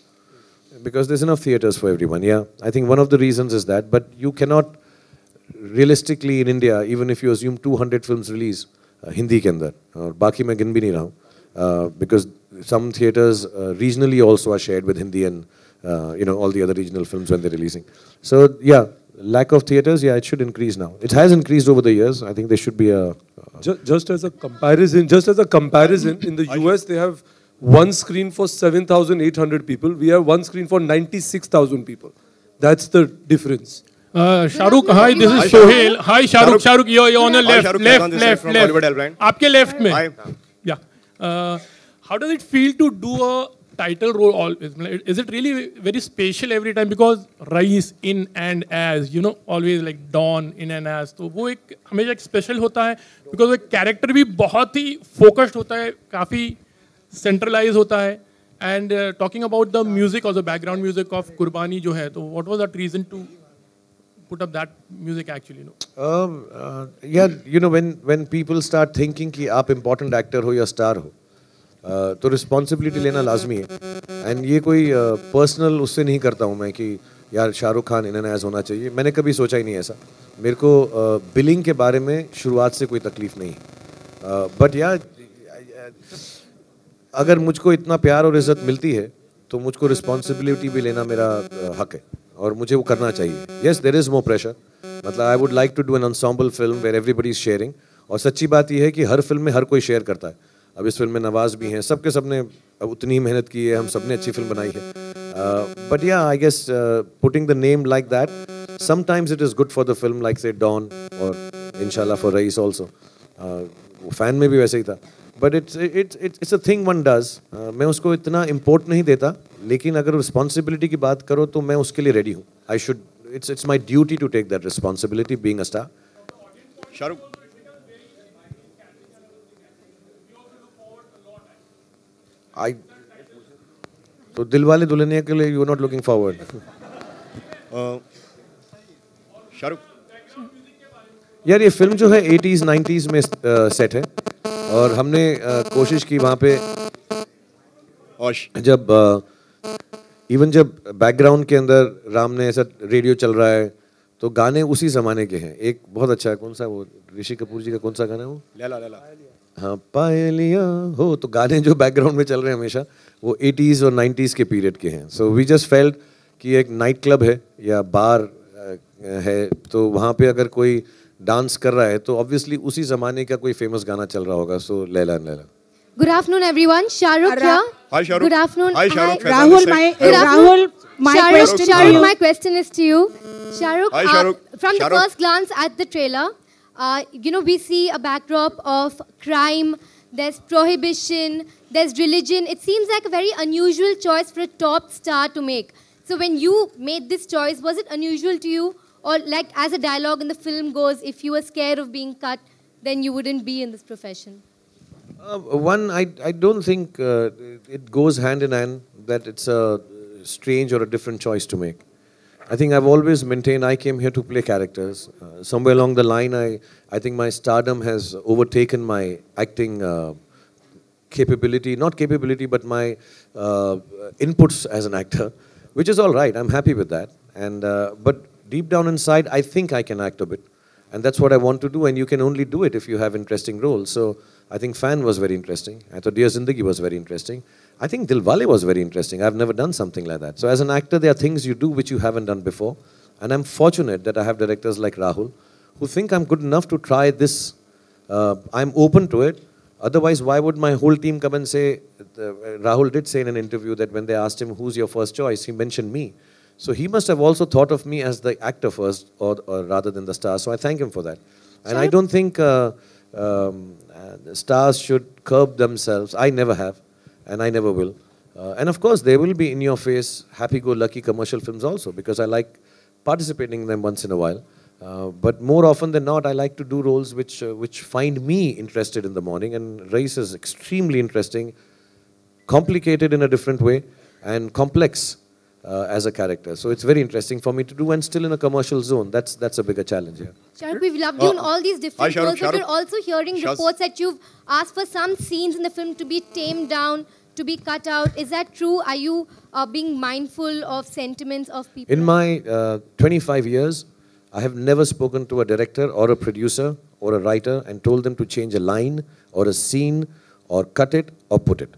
Because there's enough theaters for everyone, yeah. I think one of the reasons is that. But you cannot, realistically in India, even if you assume 200 films release, uh, Hindi के अंदर और बाकी मैं गिन भी नहीं रहा हूँ uh, because some theaters uh, regionally also are shared with Hindi and uh, you know all the other regional films when they're releasing. So yeah, lack of theaters, yeah, it should increase now. It has increased over the years. I think there should be a. Just, just as a comparison, just as a comparison, in the US they have one screen for 7,800 people. We have one screen for 96,000 people. That's the difference. Uh, Shahrukh, hi, this is Sohail. Hi, Shahrukh. Shahrukh, you're, you're on the Hi, left, Shahrukh, left, Faizan this side left, from left. Bollywood Helpline. आपके left में. Hi. Yeah. Uh, how does it feel to do a title role always? Is it really very special every time? Because Rais in and as, you know, always like Dawn in and as. तो वो एक हमेशा एक special होता है वो एक character भी बहुत ही focused होता है, काफ़ी centralized होता है. Uh, talking about the music or the background music of Kurbani जो है, तो what was that reason to put up that music actually? No? Um, uh, yeah, you know, when when people start thinking कि आप important actor हो या star हो, uh, तो responsibility लेना लाजमी है. एंड ये कोई uh, उससे नहीं करता हूँ मैं कि यार शाहरुख खान इन एज होना चाहिए. मैंने कभी सोचा ही नहीं ऐसा. मेरे को बिलिंग के बारे में शुरुआत से कोई तकलीफ़ नहीं. बट यार अगर मुझको इतना प्यार और इज़्ज़त मिलती है तो मुझको रिस्पॉन्सिबिलिटी भी लेना मेरा हक है और मुझे वो करना चाहिए yes there is more pressure मतलब I would like to do an ensemble film where everybody is sharing और सच्ची बात यह है कि हर फ़िल्म में हर कोई शेयर करता है अब इस फ़िल्म में नवाज़ भी हैं। सबके सबने अब उतनी ही मेहनत की है, हम सबने अच्छी फ़िल्म बनाई है। But yeah I guess putting the name like that sometimes it is good for the film like say Don और इनशाला फॉर रईस ऑल्सो फ़ैन में भी वैसे ही था। But it's it's it's a thing one does मैं उसको इतना इम्पोर्ट नहीं देता, लेकिन अगर रिस्पॉन्सिबिलिटी की बात करो तो मैं उसके लिए रेडी हूँ। I should it's it's my duty to take that responsibility being a star Shahrukh. I तो दिल वाले दुल्हनिया के लिए you not looking forward Shahrukh? यार ये फ़िल्म जो है 80s 90s में सेट है और हमने अ, कोशिश की वहाँ पे जब इवन जब बैकग्राउंड के अंदर राम ने ऐसा रेडियो चल रहा है तो गाने उसी जमाने के हैं। एक बहुत अच्छा है कौन सा वो ऋषि कपूर जी का कौन सा गाना है वो? लैला लैला। हाँ पायलिया। हो तो गाने जो बैकग्राउंड में चल रहे हैं हमेशा वो एटीज़ और नाइन्टीज़ के पीरियड के हैं। सो वी जस्ट फेल्ट कि एक नाइट क्लब है या बार है तो वहाँ पे अगर कोई डांस कर रहा है तो ऑब्वियसली उसी ज़माने का कोई फ़ेमस गाना चल रहा होगा। सो लेला Laila. Good afternoon everyone Shahrukh क्या? Hi Shahrukh good afternoon hi Shahrukh Rahul my Rahul my question is to you Shahrukh from the first glance at the trailer uh, you know, we see a backdrop of crime, there's prohibition, there's religion. It seems like a very unusual choice for a top star to make. So when you made this choice, was it unusual to you? Or like as a dialogue in the film goes, if you were scared of being cut, then you wouldn't be in this profession? Uh, one, I, I don't think uh, it goes hand in hand that it's a strange or a different choice to make. I think I've always maintained I came here to play characters. Uh, somewhere along the line, I, I think my stardom has overtaken my acting uh, capability, not capability, but my uh, inputs as an actor, which is all right. I'm happy with that. And, uh, but deep down inside, I think I can act a bit. And that's what I want to do, and you can only do it if you have interesting roles. So I think Fan was very interesting. I thought Dear Zindagi was very interesting. I think Dilwale was very interesting. I've never done something like that. So as an actor, there are things you do which you haven't done before. And I'm fortunate that I have directors like Rahul who think I'm good enough to try this. Uh, I'm open to it. Otherwise, why would my whole team come and say, uh, Rahul did say in an interview that when they asked him, who's your first choice, he mentioned me. So he must have also thought of me as the actor first, or, or rather than the star. So I thank him for that. And I don't think uh, um, uh, stars should curb themselves. I never have, and I never will. Uh, and of course, there will be in your face happy-go-lucky commercial films also, because I like participating in them once in a while. Uh, but more often than not, I like to do roles which uh, which find me interested in the morning. And Race is extremely interesting, complicated in a different way, and complex uh, as a character. So it's very interesting for me to do, and still in a commercial zone. That's that's a bigger challenge here. Shahrukh, we've loved you in all these different Hi, Shahrukh, roles, but we're also hearing Shaz. reports that you've asked for some scenes in the film to be tamed down, to be cut out. Is that true? Are you uh, being mindful of sentiments of people? In my uh, 25 years, I have never spoken to a director or a producer or a writer and told them to change a line or a scene or cut it or put it.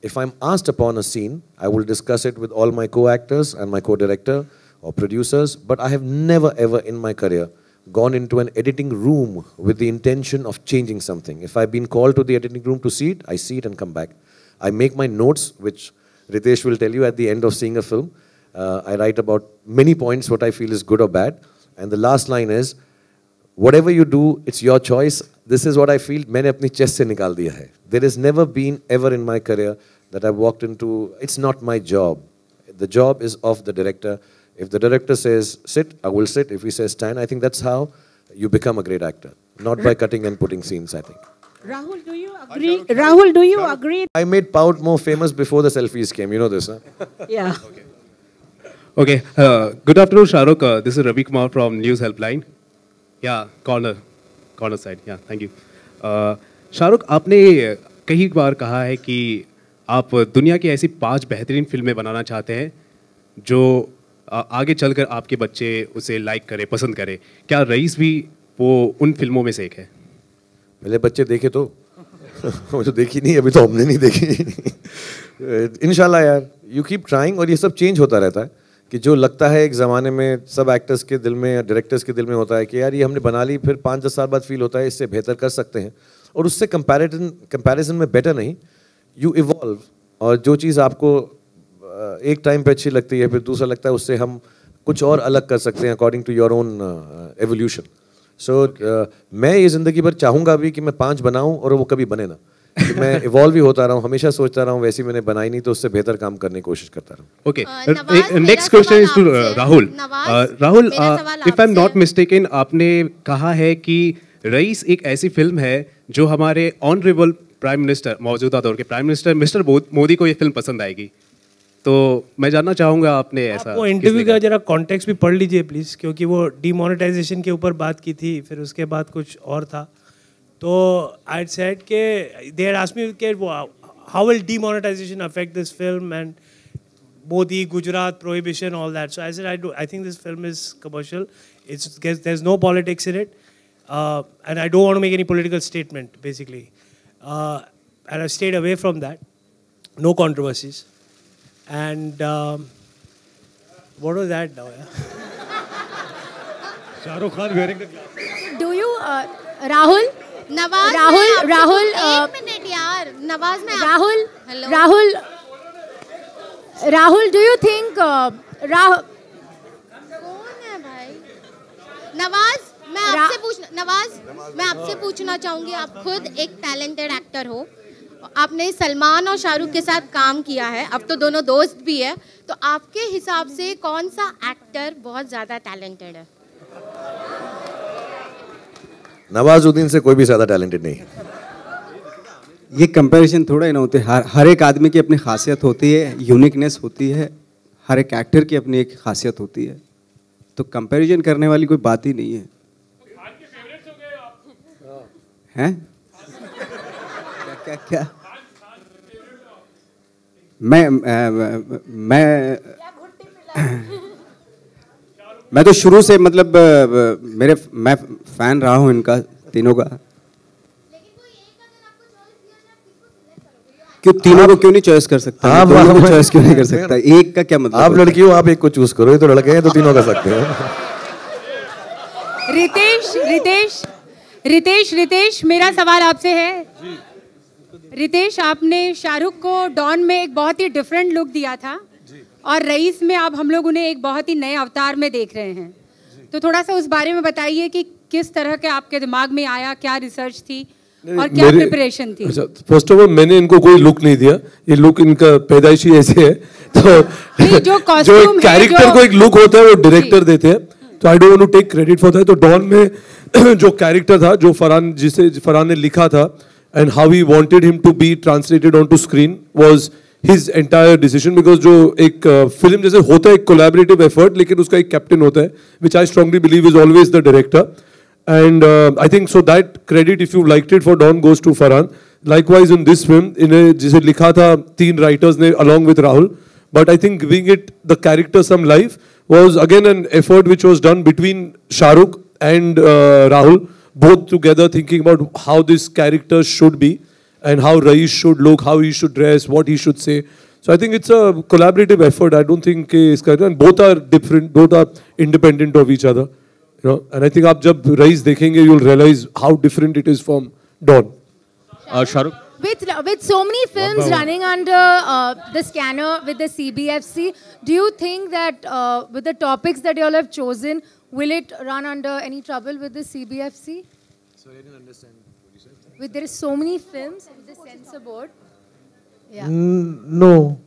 If I'm asked upon a scene, I will discuss it with all my co-actors and my co-director or producers, but I have never ever in my career gone into an editing room with the intention of changing something. If I've been called to the editing room to see it, I see it and come back. I make my notes, which Ritesh will tell you at the end of seeing a film. Uh, I write about many points what I feel is good or bad. And the last line is, whatever you do, it's your choice. This is what I feel. मैंने अपनी chest से निकाल दिया है. There has never been ever in my career that I walked into. It's not my job. The job is of the director. If the director says sit, I will sit. If he says stand, I think that's how you become a great actor. Not by cutting and putting scenes. I think. Rahul, do you agree? Rahul, do you agree? I made Pout more famous before the selfies came. You know this, huh? Yeah. Okay. Okay. Uh, good afternoon, Shahrukh. Uh, this is Ravi Kumar from News Helpline. Yeah, corner, corner side. Yeah, thank you. Uh, Shahrukh आपने कई बार कहा है कि आप दुनिया की ऐसी पाँच बेहतरीन फ़िल्में बनाना चाहते हैं जो आगे चलकर आपके बच्चे उसे लाइक करें पसंद करें क्या रईस भी वो उन फ़िल्मों में से एक है पहले बच्चे देखे तो। वो तो देखी नहीं, अभी तो हमने नहीं देखी। इनशाला यार यू कीप ट्राइंग और ये सब चेंज होता रहता है कि जो लगता है एक ज़माने में सब एक्टर्स के दिल में या डायरेक्टर्स के दिल में होता है कि यार ये हमने बना ली, फिर पाँच दस साल बाद फील होता है इससे बेहतर कर सकते हैं। और उससे कंपैरिजन कंपैरिजन में बेटर नहीं। यू इवॉल्व और जो चीज़ आपको एक टाइम पे अच्छी लगती है, फिर दूसरा लगता है उससे हम कुछ और अलग कर सकते हैं according to your own evolution so मैं ये ज़िंदगी भर चाहूँगा भी कि मैं पाँच बनाऊँ और वो कभी बने ना। कि मैं इवॉल्व ही होता रहा हूँ हमेशा सोचता रहा हूँ वैसी मैंने बनाई नहीं तो उससे बेहतर काम करने की कोशिश करता रहा। Okay next question is to Rahul Rahul if I am not mistaken आपने कहा है कि रईस एक ऐसी फ़िल्म है जो हमारे ऑनरेबल प्राइम मिनिस्टर मौजूदा दौर के प्राइम मिनिस्टर मिस्टर मोदी को ये फ़िल्म पसंद आएगी। तो मैं जानना चाहूँगा आपने ऐसा आपको इंटरव्यू का जरा कॉन्टेक्स्ट भी पढ़ लीजिए प्लीज़ क्योंकि वो डीमोनेटाइजेशन के ऊपर बात की थी फिर उसके बाद कुछ और था। तो आई सेड के देर आसमी के वो how will demonetisation affect this film and Modi Gujarat prohibition all that so I I I think this film is commercial it's there is no politics in it and I don't want make any political statement basically and I stayed away from that no controversies And um, what was that now? Yeah? Shahrukh Khan wearing the glasses. Do you, uh, Rahul? Nawaz Rahul, मैं Rahul, uh, एक minute यार नवाज़ में Rahul, hello Rahul, Rahul, do you think uh, Rah- Nawaz मैं आपसे पूछना नवाज़ मैं आपसे पूछना चाहूँगी आप खुद एक टैलेंटेड एक्टर हो आपने सलमान और शाहरुख के साथ काम किया है अब तो दोनों दोस्त भी है तो आपके हिसाब से कौन सा एक्टर बहुत ज़्यादा टैलेंटेड है? नवाजुद्दीन से कोई भी ज़्यादा टैलेंटेड नहीं है। ये कंपैरिजन थोड़ा ही ना होते हर हर एक आदमी की अपनी खासियत होती है यूनिकनेस होती है हर एक एक्टर की अपनी एक खासियत होती है तो कंपैरिजन करने वाली कोई बात ही नहीं है। हैं? क्या क्या? मैं मैं मैं मैं तो शुरू से मतलब मेरे मैं फ़ैन रहा हूँ इनका तीनों का। क्यों तीनों को क्यों नहीं चॉइस कर सकता? हाँ, मैं दोनों को चॉइस क्यों नहीं कर सकता? एक का क्या मतलब आप लड़की हो? आप एक को चूज़ करो ये तो लड़के हैं तो तीनों कर सकते हो। रितेश रितेश रितेश रितेश मेरा सवाल आपसे है। रितेश आपने शाहरुख को डॉन में एक बहुत ही डिफरेंट लुक दिया था और रईस में आप हम लोग उन्हें एक बहुत ही नए अवतार में देख रहे हैं। तो थोड़ा सा उस बारे में बताइए कि किस तरह के आपके दिमाग में आया क्या रिसर्च थी और क्या प्रिपरेशन थी? अच्छा फ़र्स्ट ऑफ़ ऑल मैंने इनको कोई लुक नहीं दिया। ये लुक इनका पैदाइशी ऐसे है। तो जो जो एक कैरेक्टर को एक लुक होता है वो डायरेक्टर देते हैं। तो I don't want to take credit for that तो डॉन में जो कैरेक्टर था जो फरहान जिसे फरहान ने लिखा था and how he wanted him to be translated on to screen was his entire decision because जो एक फ़िल्म जैसे होता है एक कोलैबोरेटिव एफर्ट लेकिन उसका एक कैप्टन होता है which I strongly believe is always the director And uh, I think so that credit, if you liked it for Don, goes to Farhan. Likewise in this film, in a जिसे लिखा था तीन writers ने along with Rahul. But I think giving it the character some life was again an effort which was done between Shahrukh and uh, Rahul, both together thinking about how this character should be and how Raish should look, how he should dress, what he should say. So I think it's a collaborative effort. I don't think कि इसका and both are different, both are independent of each other. You know, and I think आप जब rice देखेंगे you'll realize how different it is from Dawn. Uh, Shahrukh? With, with so many films Wow. running under uh, the scanner with the CBFC, do you think that uh, with the topics that you all have chosen, will it run under any trouble with the CBFC? Sorry, I didn't understand. What you said. With there is so many films with the censor board. Yeah. Mm, no,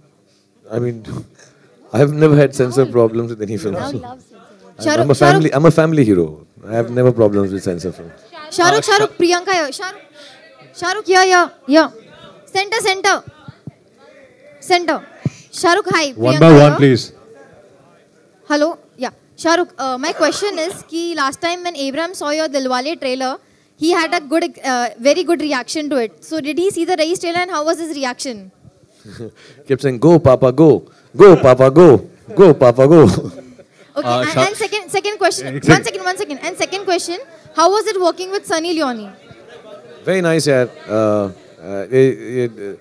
I mean, I've never had censor problems with any film. Rahul so- loves I'm, I'm a family. I'm a family hero. I have never problems with censor films. Shahrukh, Shahrukh, Priyanka here. Shahrukh, Shahrukh, yeah, yeah, here. Center, center. Center. Shahrukh, hi. One by one, please. Hello. Yeah. Shahrukh, uh, my question is ki last time when Abraham saw your Dilwale trailer, he had a good, uh, very good reaction to it. So did he see the race trailer and how was his reaction? Kept saying, "Go, Papa, go, go, Papa, go, go, Papa, go." Okay. Uh, and, and second, second question. Exact- One second, one second. And second question, how was it working with Sunny Leone? Very nice, yeah. Uh, uh, it, it,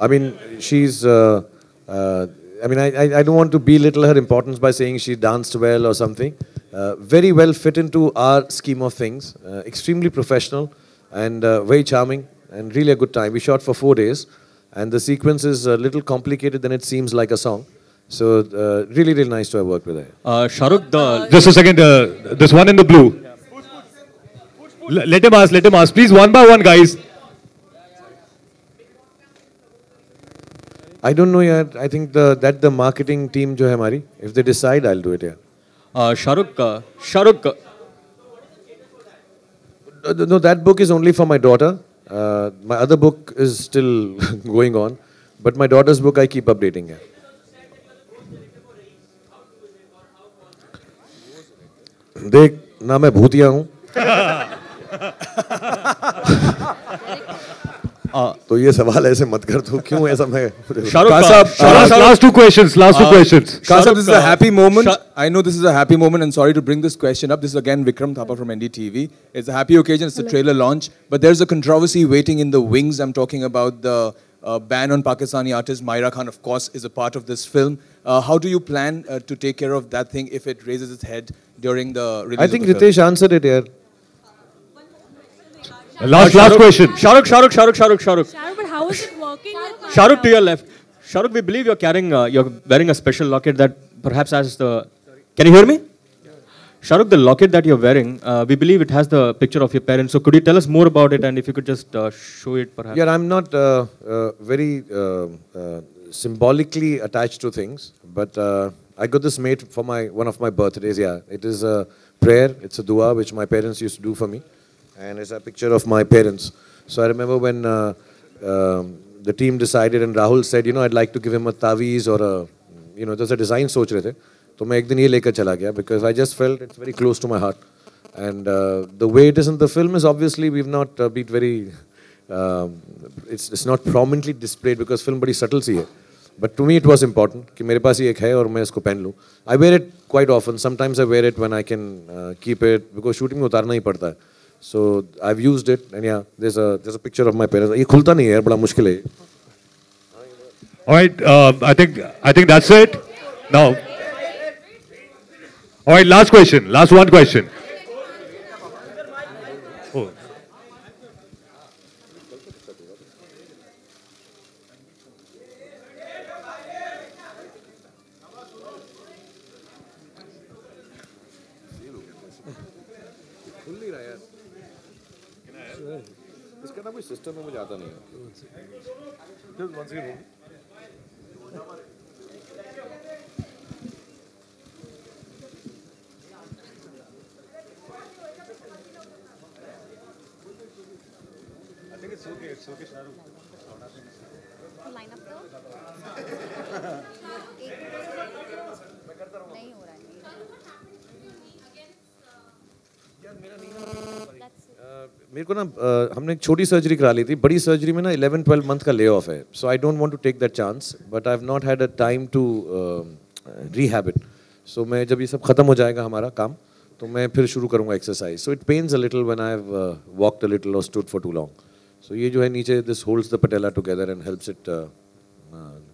I mean, she's. Uh, uh, I mean, I, I, I don't want to belittle her importance by saying she danced well or something. Uh, very well fit into our scheme of things. Uh, extremely professional and uh, very charming and really a good time. We shot for four days, and the sequence is a little complicated than it seems like a song. So uh, really, really nice to have worked with her. Uh, Shahrukh, the Just a second. Uh, this one in the blue. L- let him ask. Let him ask. Please, one by one, guys. I don't know यार I think the that the marketing team जो है हमारी if they decide I will do it यार शाहरुख का शाहरुख का no that book is only for my daughter my other book is still going on but my daughter's book I keep updating है देख ना मैं भूतिया हूँ। तो ये सवाल ऐसे मत कर तू क्यों ऐसा मैं Kasab, last- last two questions, last two questions. Kasab, this is a Shahrukh, happy moment. Shah- I know this is a happy moment, and sorry to bring this question up. This is again Vikram Thapa from NDTV. It's a happy occasion. It's the trailer launch, but there's a controversy waiting in the wings. I'm talking about the uh, ban on Pakistani artist. Myra Khan, of course, is a part of this film. Uh, how do you plan uh, to take care of that thing if it raises its head during the release? I think of the film? Ritesh answered it here. Last, last Shahrukh- question. Shahrukh, Shahrukh, Shahrukh, Shahrukh, Shahrukh. Shahrukh, but how is it working? Shahrukh to your left. Shahrukh, we believe you're carrying, uh, you're wearing a special locket that perhaps has the. Can you hear me? Shahrukh, the locket that you're wearing, uh, we believe it has the picture of your parents. So could you tell us more about it, and if you could just uh, show it, perhaps? Yeah, I'm not uh, uh, very uh, uh, symbolically attached to things, but uh, I got this made for my one of my birthdays. Yeah, it is a prayer. It's a dua which my parents used to do for me, and it's a picture of my parents. So I remember when uh, um, the team decided, and Rahul said, you know, I'd like to give him a taviz or a, you know, there's a design सोच रहे थे. तो मैं एक दिन ये लेकर चला गया because I just felt it's very close to my heart and the way it is in the film is obviously we not beat very it's it's not prominently displayed because film बड़ी subtle सी है but to me it was important कि मेरे पास ही एक है और मैं इसको पहन लूँ I wear it quite often sometimes I wear it when I can keep it because shooting में उतारना ही पड़ता है So I use it and yeah there's a there's a picture of my parents ये खुलता नहीं है यार बड़ा मुश्किल है All right, uh, I think I think that's it. Now, all right. Last question. Last one question. इसका ना कोई सिस्टम है मुझे आता नहीं है I think it's okay. It's okay, मेरे को ना हमने एक छोटी सर्जरी करा ली थी। बड़ी सर्जरी में ना 11 12 मंथ का ले ऑफ़ है। So I don't want to take that chance but I have not had a time to rehab it so मैं, जब ये सब खत्म हो जाएगा हमारा काम तो मैं फिर शुरू करूँगा exercise so it pains a little when I have walked a little और stood for too long so ये जो है, नीचे this holds the patella together and helps it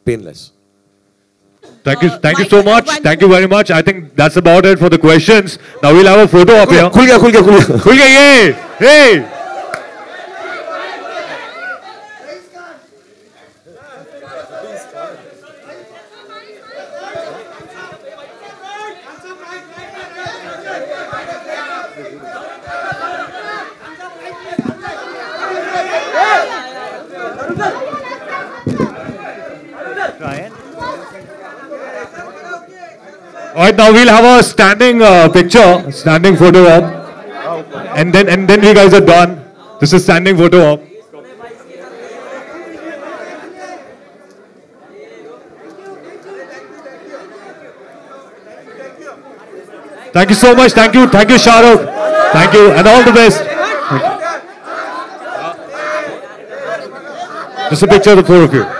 painless Thank you, thank you so much. Thank you very much. I think that's about it for the questions. Now we'll have a photo up here. खुल गया खुल गया खुल गया खुल गया ये hey now we'll have a standing uh, picture, standing photo op, and then and then we guys are done. This is standing photo op. Thank you so much. Thank you. Thank you, Shahrukh. Thank you, and all the best. Just a picture of the four of you.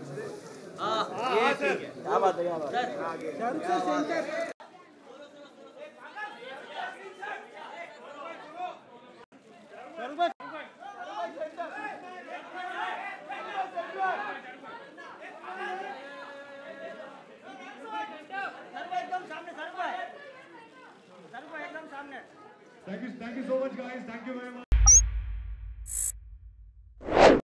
Thank you, thank you so much, guys. Thank you very much.